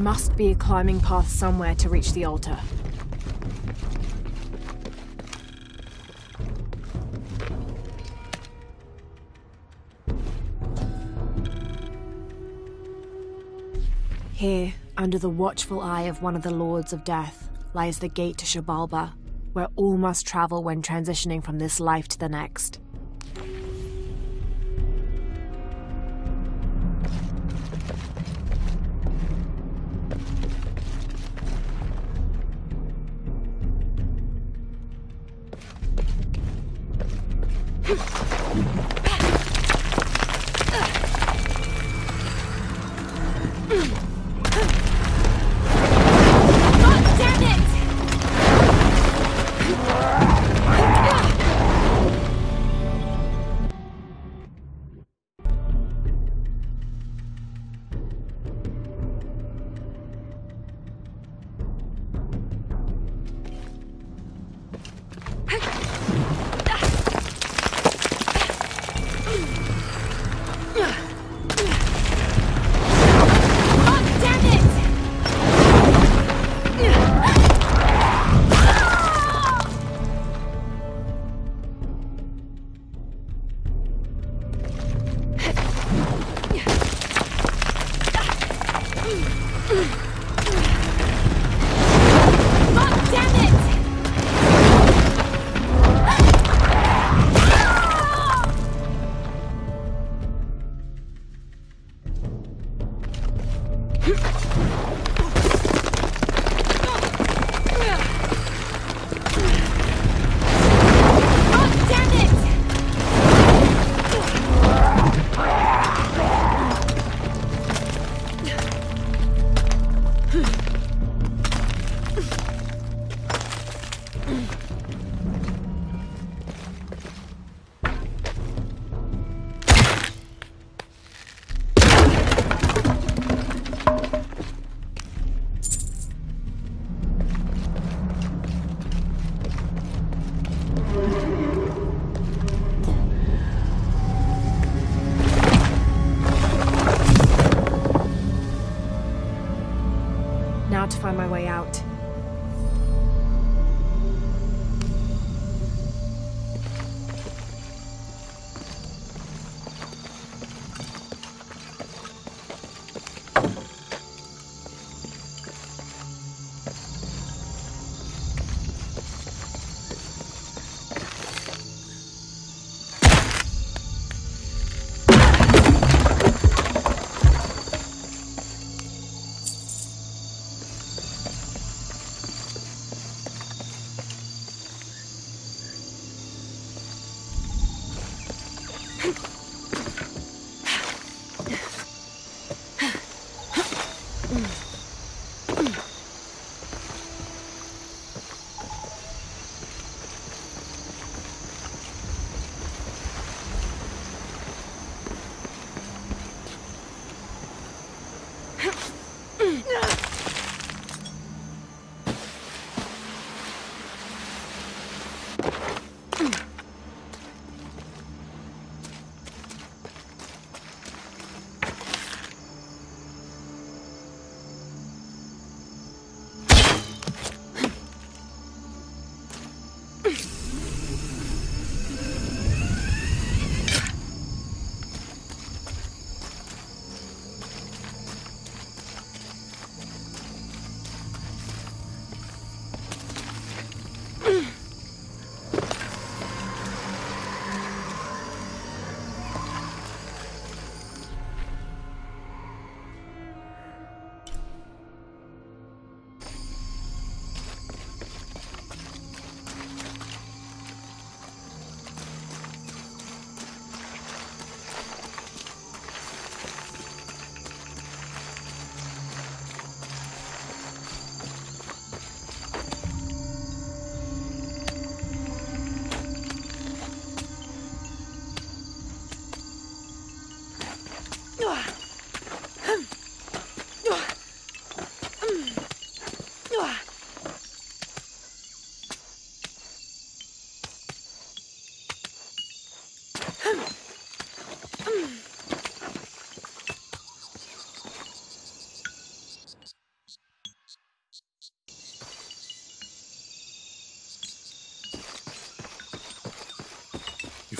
must be a climbing path somewhere to reach the altar. Here, under the watchful eye of one of the Lords of Death, lies the gate to Xibalba, where all must travel when transitioning from this life to the next.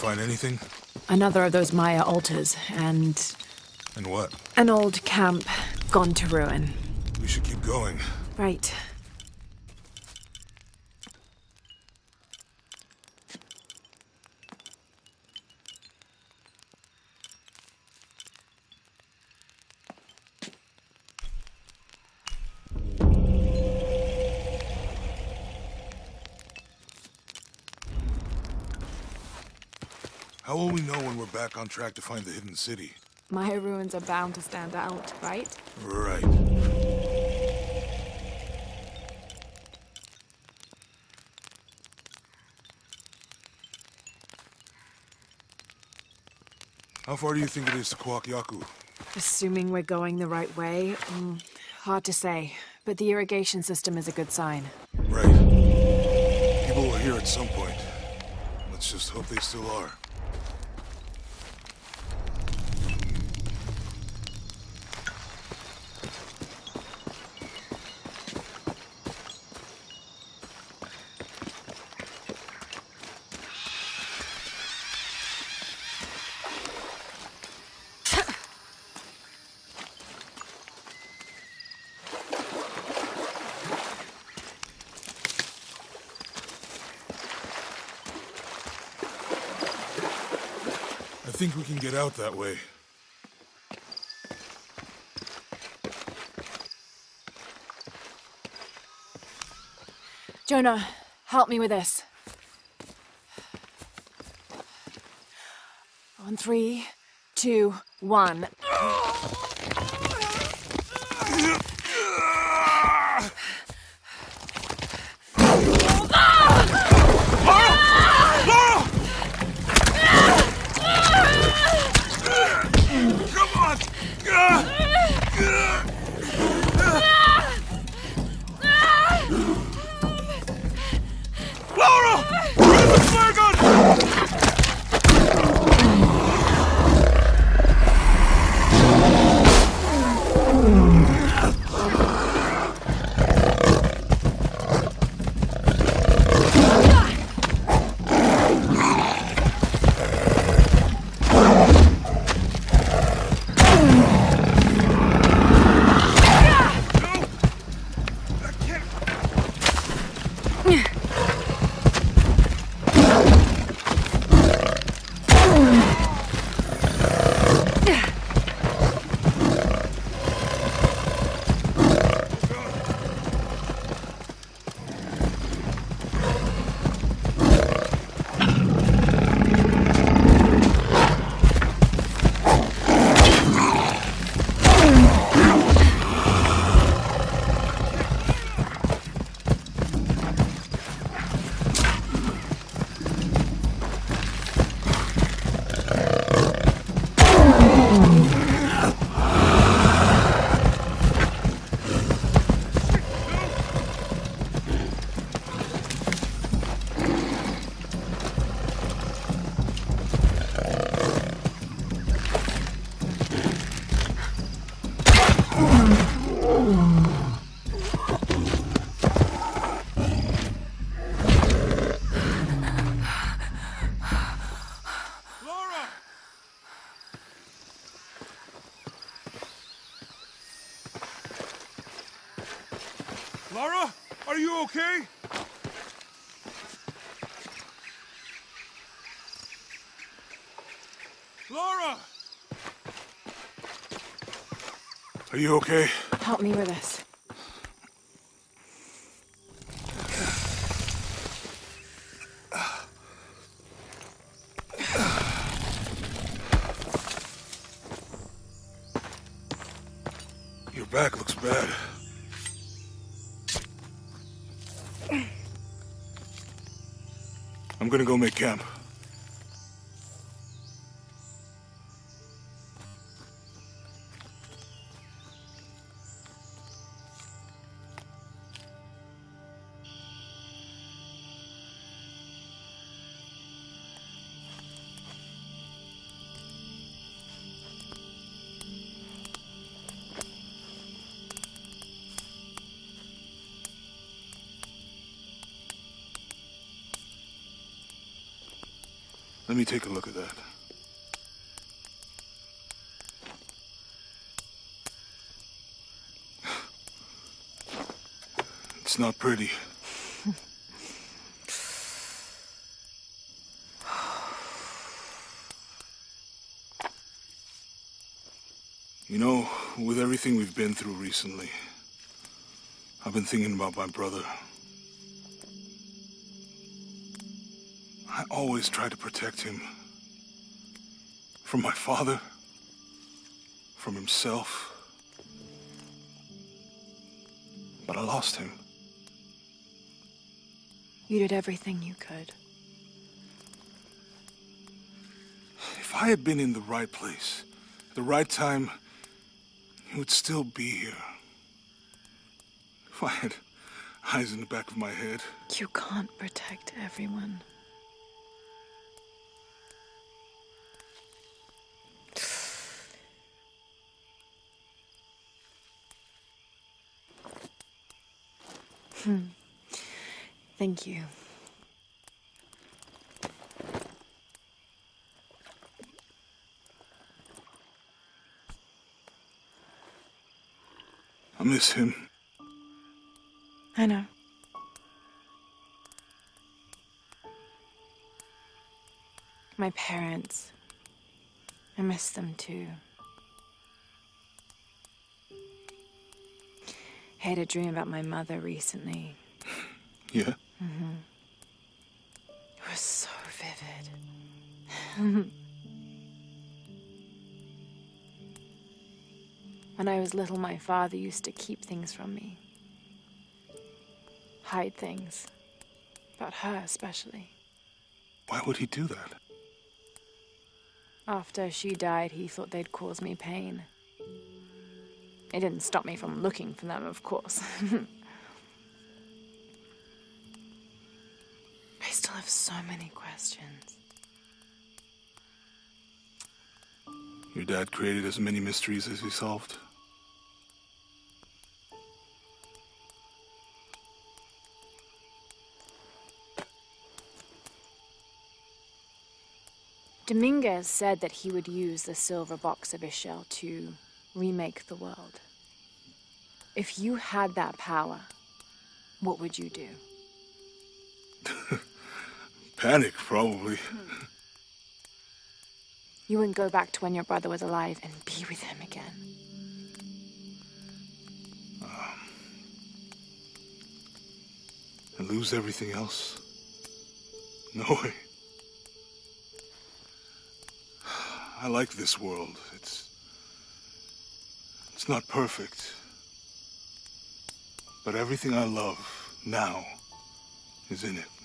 Find anything? Another of those Maya altars, and And what? an old camp gone to ruin. We should keep going. Right. How will we know when we're back on track to find the hidden city? Maya ruins are bound to stand out, right? Right. How far do you think it is to Kuwaq Yaku? Assuming we're going the right way, mm, hard to say. But the irrigation system is a good sign. Right. People were here at some point. Let's just hope they still are. I think we can get out that way. Jonah, help me with this. On three, two, one. You okay? Help me with this. Your back looks bad. I'm gonna go make camp. Let me take a look at that. It's not pretty. You know, with everything we've been through recently, I've been thinking about my brother. Always tried to protect him. From my father. From himself. But I lost him. You did everything you could. If I had been in the right place, at the right time, he would still be here. If I had eyes in the back of my head. You can't protect everyone. Hmm. Thank you. I miss him. I know. My parents. I miss them too. Had a dream about my mother recently. Yeah? Mm -hmm. It was so vivid. when I was little, my father used to keep things from me. Hide things. About her, especially. Why would he do that? After she died, he thought they'd cause me pain. It didn't stop me from looking for them, of course. I still have so many questions. Your dad created as many mysteries as he solved. Dominguez said that he would use the silver box of Ix Chel to remake the world. If you had that power, what would you do? Panic, probably. You wouldn't go back to when your brother was alive and be with him again. Um, and lose everything else? No way. I like this world. It's. It's not perfect. But everything I love now is in it.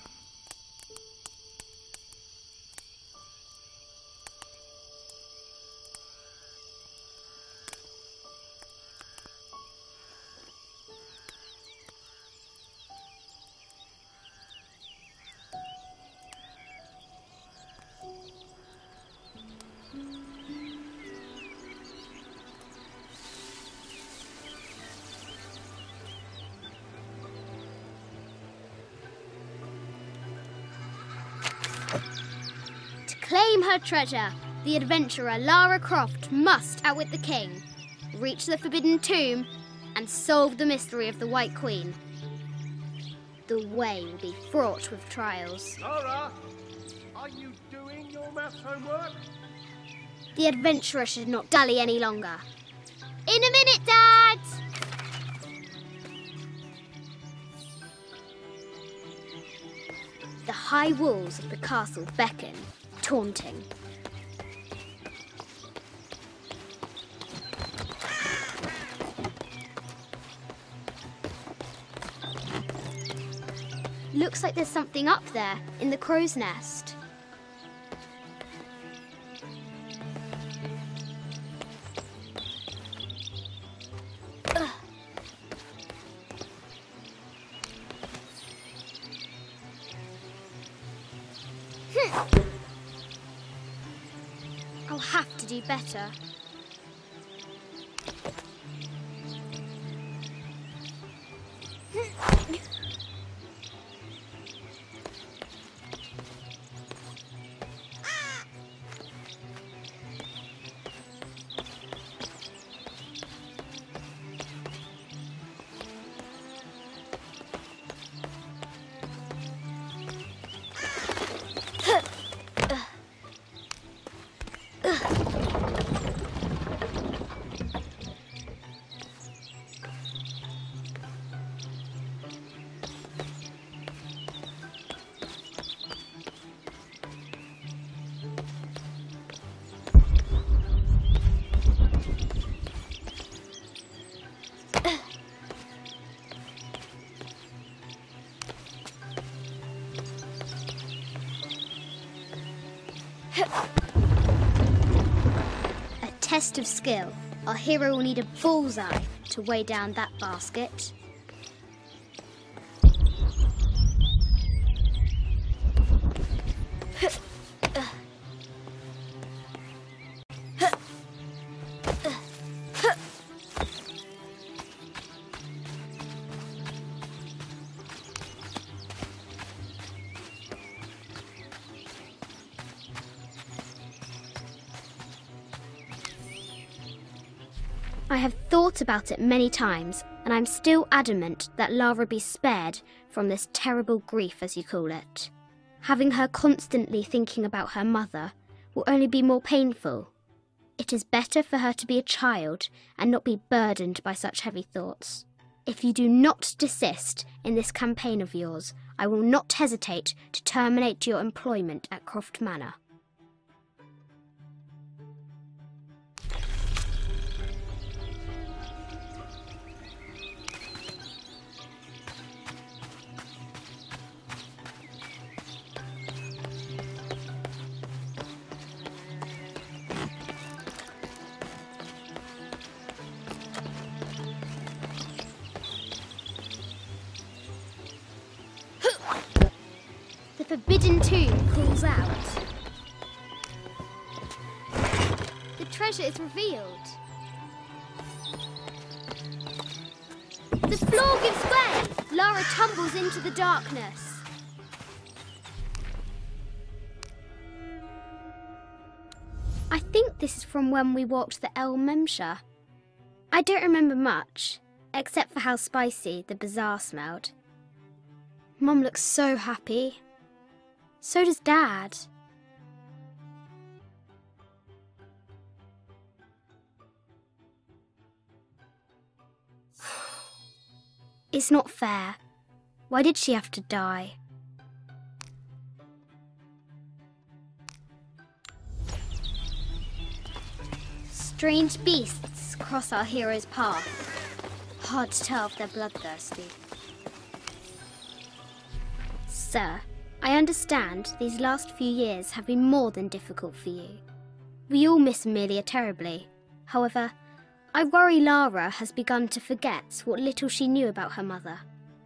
Treasure, the adventurer Lara Croft must outwit the king, reach the forbidden tomb, and solve the mystery of the White Queen. The way will be fraught with trials. Lara, are you doing your maths homework? The adventurer should not dally any longer. In a minute, Dad! The high walls of the castle beckon, taunting. Looks like there's something up there in the crow's nest. Test of skill. Our hero will need a bullseye to weigh down that basket. Thought about it many times, and I'm still adamant that Lara be spared from this terrible grief, as you call it. Having her constantly thinking about her mother will only be more painful. It is better for her to be a child and not be burdened by such heavy thoughts. If you do not desist in this campaign of yours, I will not hesitate to terminate your employment at Croft Manor. The forbidden tomb calls out. The treasure is revealed. The floor gives way. Lara tumbles into the darkness. I think this is from when we walked the El Memsha. I don't remember much, except for how spicy the bazaar smelled. Mum looks so happy. So does Dad. It's not fair. Why did she have to die? Strange beasts cross our hero's path. Hard to tell if they're bloodthirsty. Sir, I understand these last few years have been more than difficult for you. We all miss Amelia terribly. However, I worry Lara has begun to forget what little she knew about her mother.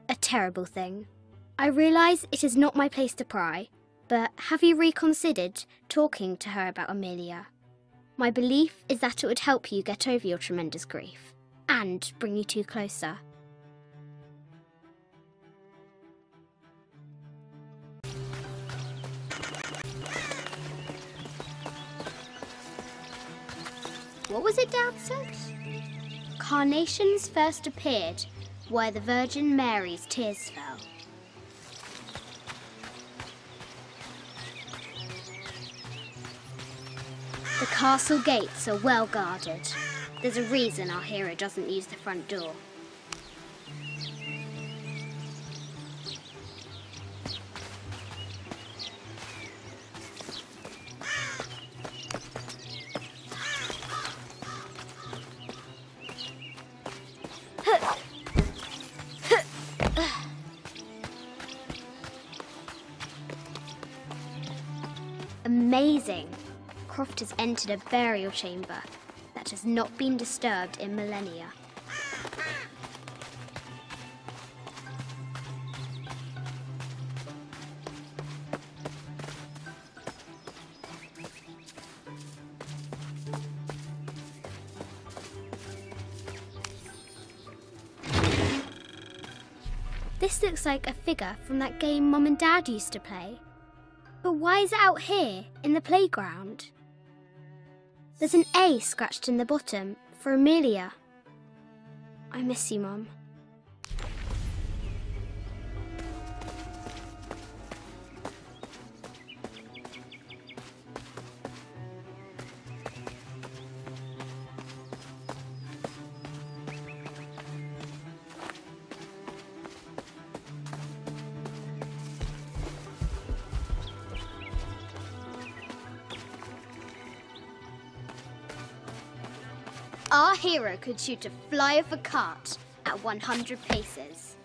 A terrible thing. I realise it is not my place to pry, but have you reconsidered talking to her about Amelia? My belief is that it would help you get over your tremendous grief and bring you two closer. What was it Dad said? Carnations first appeared where the Virgin Mary's tears fell. The castle gates are well guarded. There's a reason our hero doesn't use the front door. Has entered a burial chamber that has not been disturbed in millennia. This looks like a figure from that game Mum and Dad used to play. But why is it out here, in the playground? There's an A scratched in the bottom for Amelia. I miss you, Mum. Could shoot a fly of a cart at 100 paces.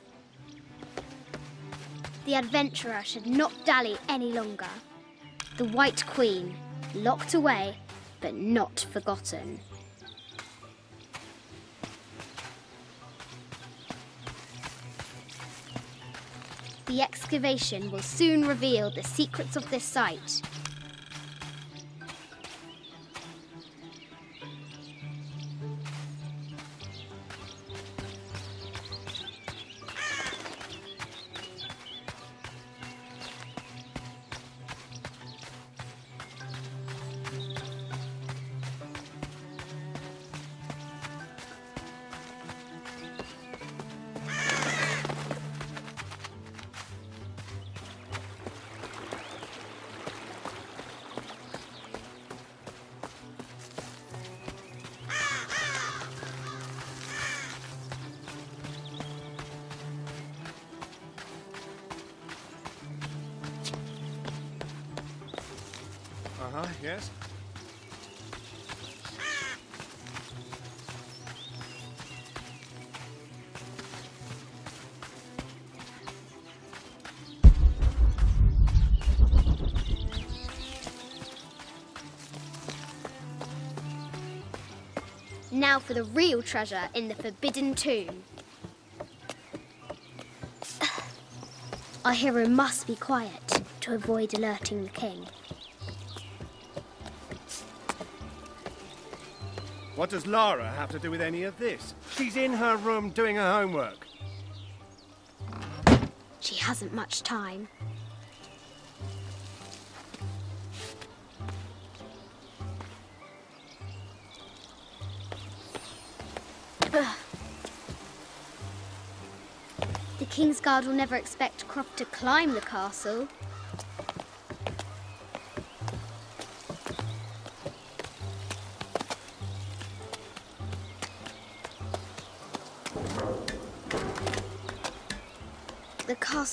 The adventurer should not dally any longer. The White Queen, locked away, but not forgotten. The excavation will soon reveal the secrets of this site. Yes. Now for the real treasure in the Forbidden Tomb. Our hero must be quiet to avoid alerting the king. What does Lara have to do with any of this? She's in her room doing her homework. She hasn't much time. The King's Guard will never expect Croft to climb the castle.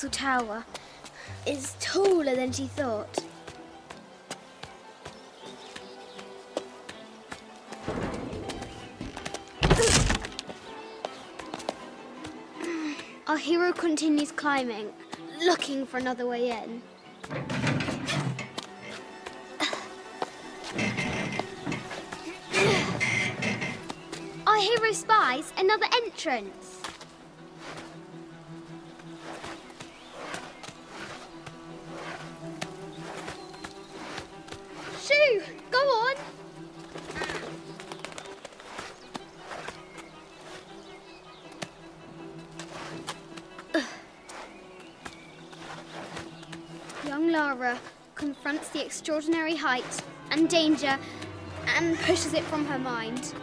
Castle tower is taller than she thought. Our hero continues climbing, looking for another way in. Our hero spies another entrance. Extraordinary height and danger and pushes it from her mind.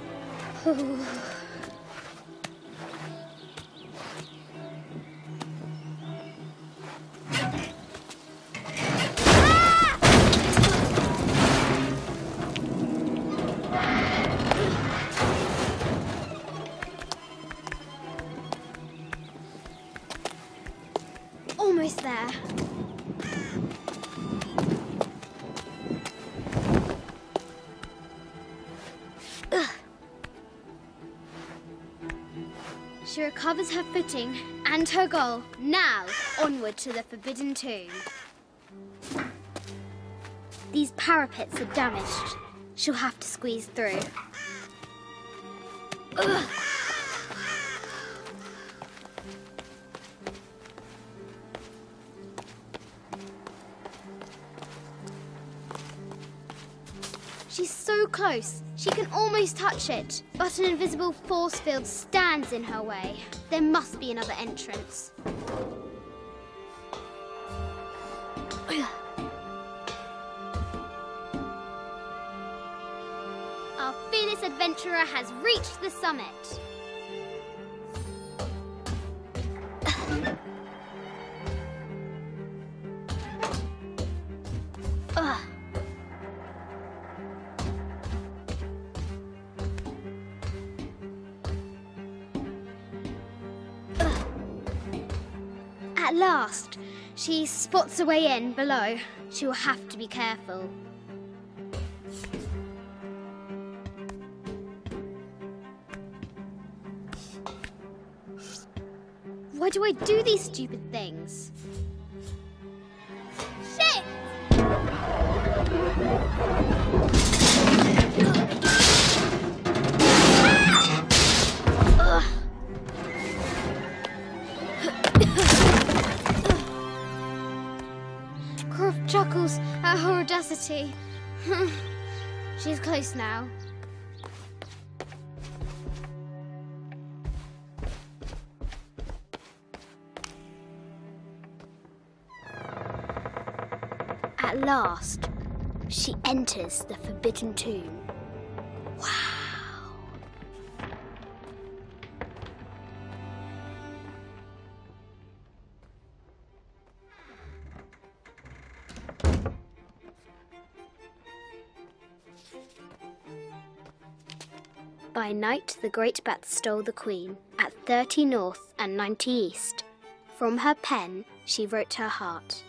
Recovers her footing and her goal. Now, onward to the Forbidden Tomb. These parapets are damaged. She'll have to squeeze through. Ugh. She's so close, she can almost touch it. But an invisible force field stands in her way. There must be another entrance. Our fearless adventurer has reached the summit. At last, she spots a way in below. She will have to be careful. Why do I do these stupid things? Shit! Her. She's close now. At last, she enters the Forbidden Tomb. By night, the great bat stole the queen at 30 north and 90 east. From her pen, she wrote her heart.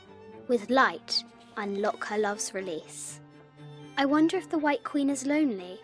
With light, unlock her love's release. I wonder if the White Queen is lonely.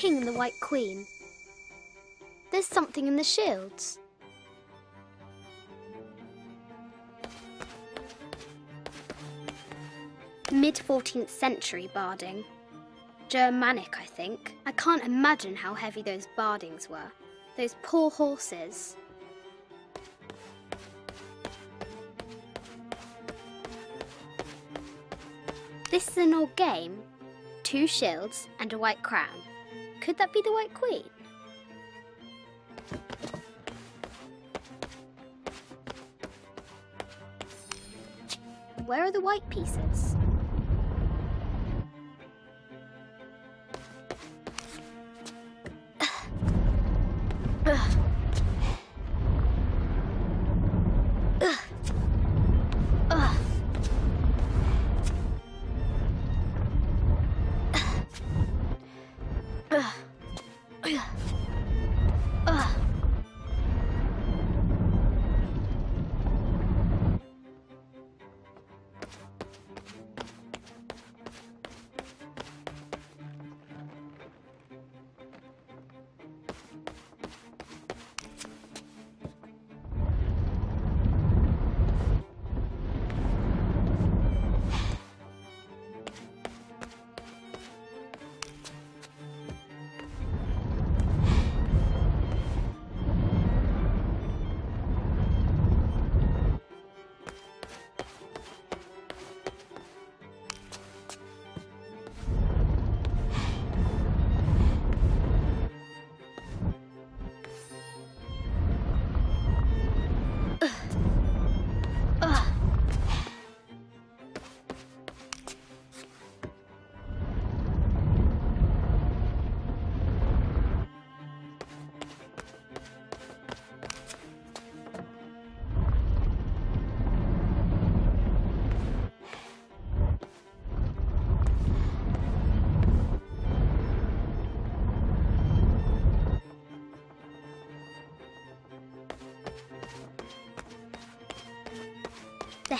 King and the White Queen. There's something in the shields. Mid 14th century barding. Germanic, I think. I can't imagine how heavy those bardings were. Those poor horses. This is an old game. Two shields and a white crown. Could that be the White Queen? Where are the white pieces?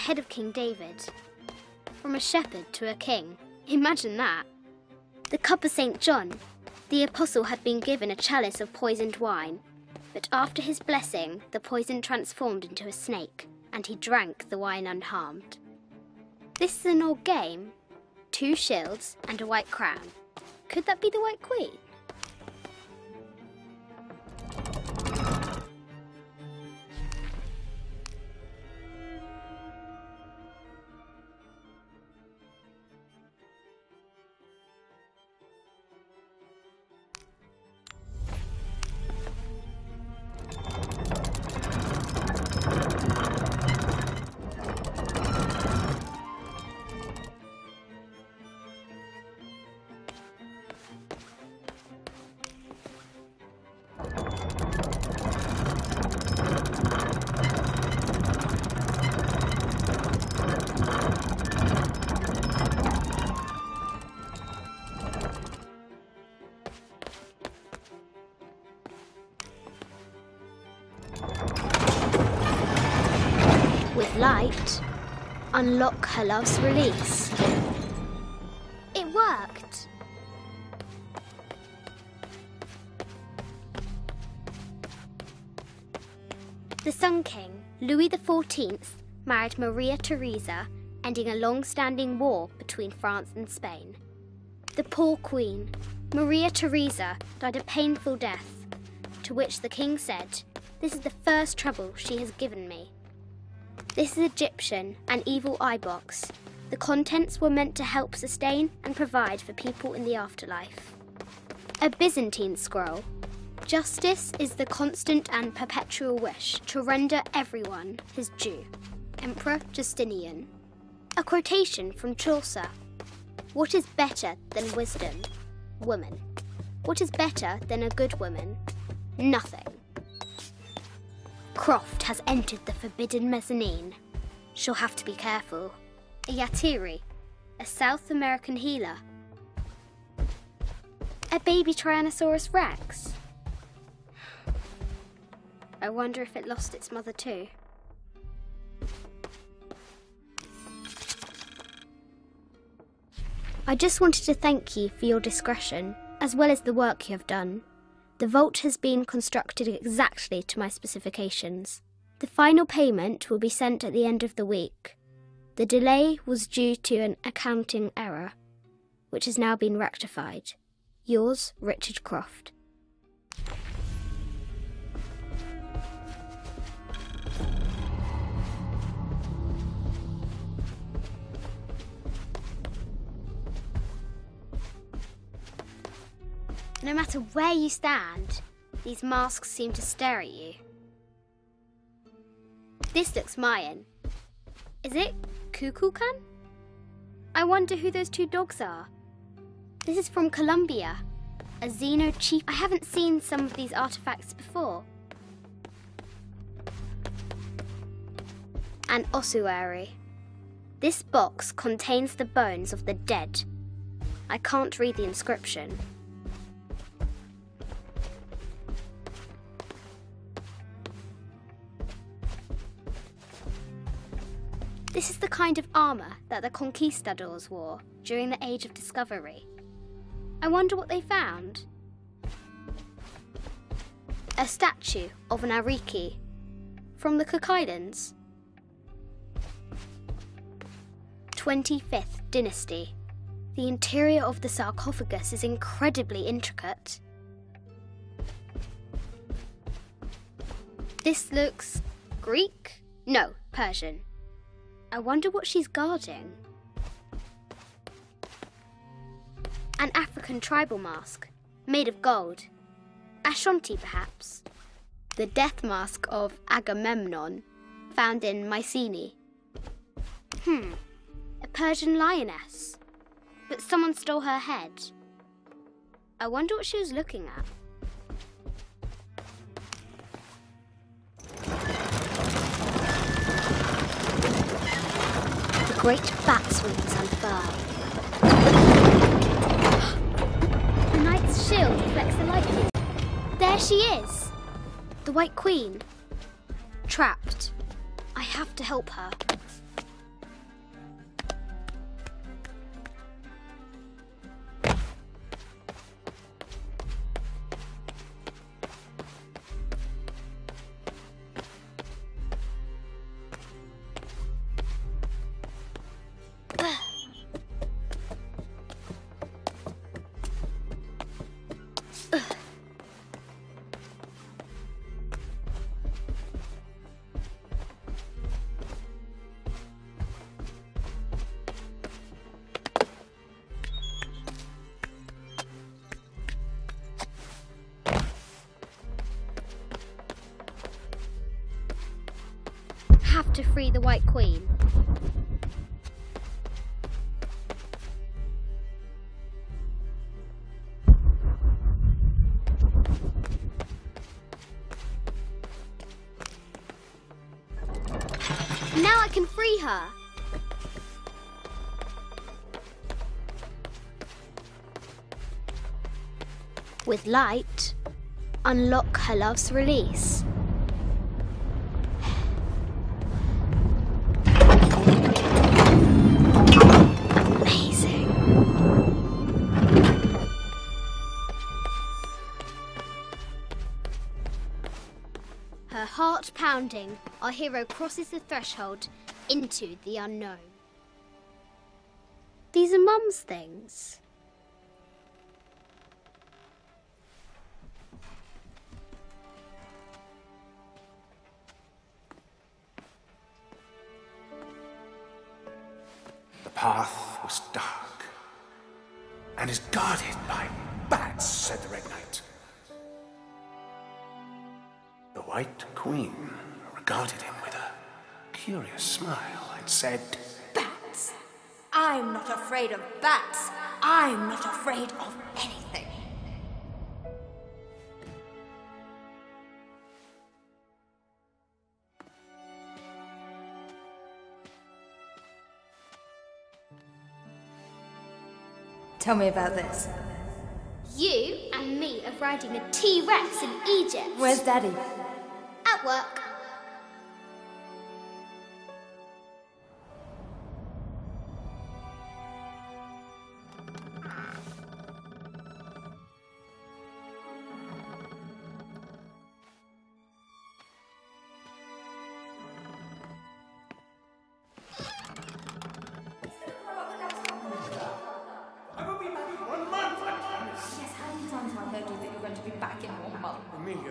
Head of King David. From a shepherd to a king. Imagine that. The cup of St. John. The apostle had been given a chalice of poisoned wine, but after his blessing, the poison transformed into a snake, and he drank the wine unharmed. This is an old game. two shields and a white crown. Could that be the White Queen? Light, unlock her love's release. It worked. The Sun King, Louis XIV, married Maria Theresa, ending a long standing war between France and Spain. The poor queen, Maria Theresa, died a painful death, to which the king said, This is the first trouble she has given me. This is Egyptian, an evil eye box. The contents were meant to help sustain and provide for people in the afterlife. A Byzantine scroll. Justice is the constant and perpetual wish to render everyone his due. Emperor Justinian. A quotation from Chaucer. What is better than wisdom? Woman. What is better than a good woman? Nothing. Croft has entered the forbidden mezzanine. She'll have to be careful. A Yatiri, a South American healer. A baby Tyrannosaurus Rex. I wonder if it lost its mother too. I just wanted to thank you for your discretion, as well as the work you have done. The vault has been constructed exactly to my specifications. The final payment will be sent at the end of the week. The delay was due to an accounting error, which has now been rectified. Yours, Richard Croft. No matter where you stand, these masks seem to stare at you. This looks Mayan. Is it Kukulkan? I wonder who those two dogs are. This is from Colombia. A Zenu chief. I haven't seen some of these artifacts before. An ossuary. This box contains the bones of the dead. I can't read the inscription. This is the kind of armour that the conquistadors wore during the Age of Discovery. I wonder what they found. A statue of an Ariki from the Cook Islands. 25th Dynasty. The interior of the sarcophagus is incredibly intricate. This looks Greek? No, Persian. I wonder what she's guarding. An African tribal mask, made of gold. Ashanti, perhaps. The death mask of Agamemnon, found in Mycenae. Hmm, a Persian lioness. But someone stole her head. I wonder what she was looking at. Great bat's wings unfurl. the knight's shield reflects the lightning. There she is! The White Queen. Trapped. I have to help her. Free the White Queen. Now I can free her. With light, unlock her love's release. Our hero crosses the threshold into the unknown. These are Mum's things. The path was dark and is guarded by bats, said the Red Knight. The White Queen regarded him with a curious smile and said, Bats! I'm not afraid of bats. I'm not afraid of anything. Tell me about this. You and me are riding a T Rex in Egypt. Where's Daddy? At work.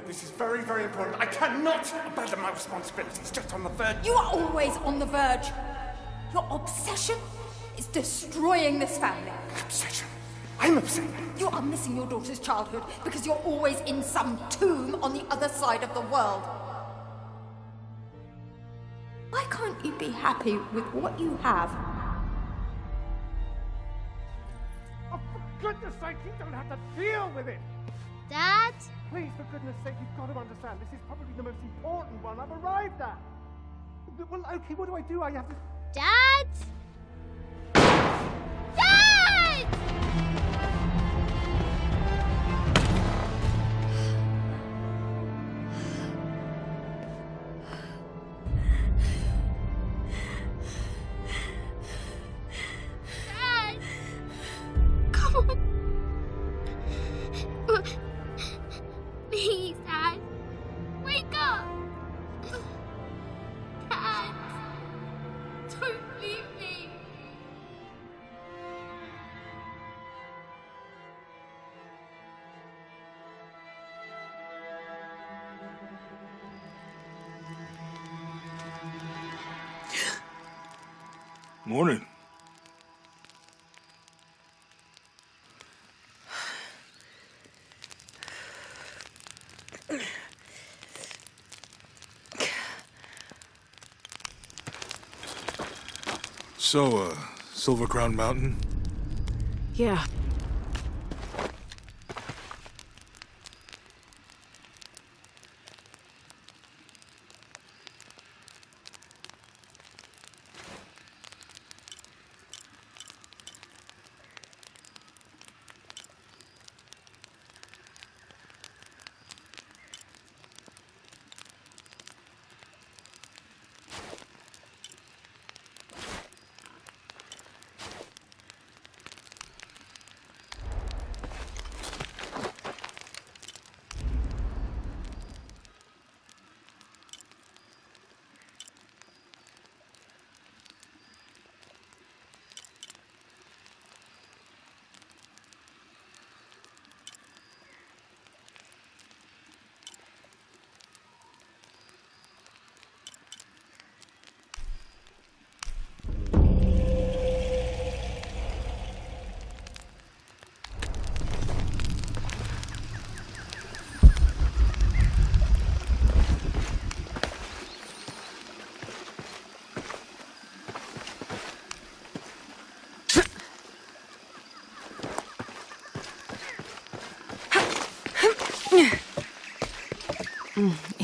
This is very, very important. I cannot abandon my responsibilities just on the verge. You are always on the verge. Your obsession is destroying this family. Obsession. I'm obsessed. You are missing your daughter's childhood because you're always in some tomb on the other side of the world. Why can't you be happy with what you have? Oh, for goodness sake, you don't have to deal with it. Dad? Please, for goodness sake, you've got to understand. This is probably the most important one I've arrived at. Well, okay, what do I do? I have to. Dad? Morning. So, uh, Silver Crown Mountain? Yeah.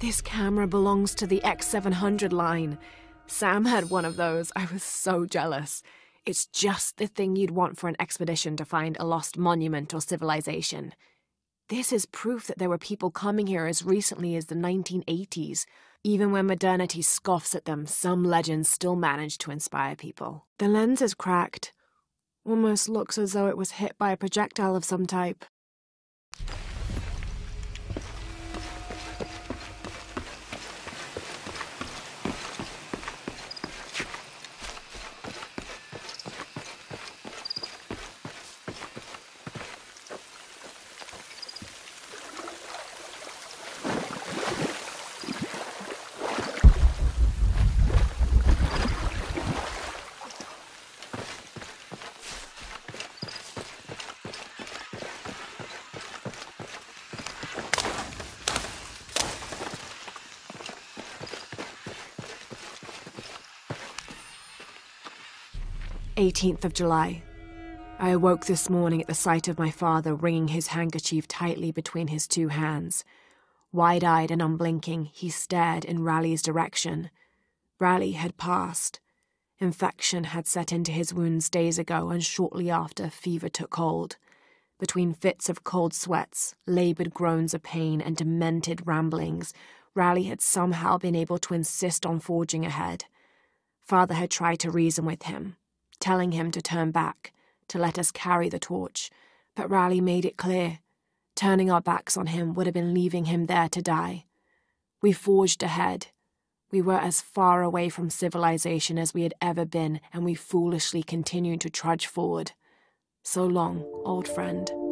This camera belongs to the X700 line. Sam had one of those. I was so jealous. It's just the thing you'd want for an expedition to find a lost monument or civilization. This is proof that there were people coming here as recently as the 1980s. Even when modernity scoffs at them, some legends still manage to inspire people. The lens is cracked. Almost looks as though it was hit by a projectile of some type. Eighteenth of July. I awoke this morning at the sight of my father wringing his handkerchief tightly between his two hands. Wide eyed and unblinking, he stared in Raleigh's direction. Raleigh had passed. Infection had set into his wounds days ago, and shortly after, fever took hold. Between fits of cold sweats, laboured groans of pain, and demented ramblings, Raleigh had somehow been able to insist on forging ahead. Father had tried to reason with him, telling him to turn back, to let us carry the torch, but Raleigh made it clear turning our backs on him would have been leaving him there to die. We forged ahead. We were as far away from civilization as we had ever been, and we foolishly continued to trudge forward. So long, old friend.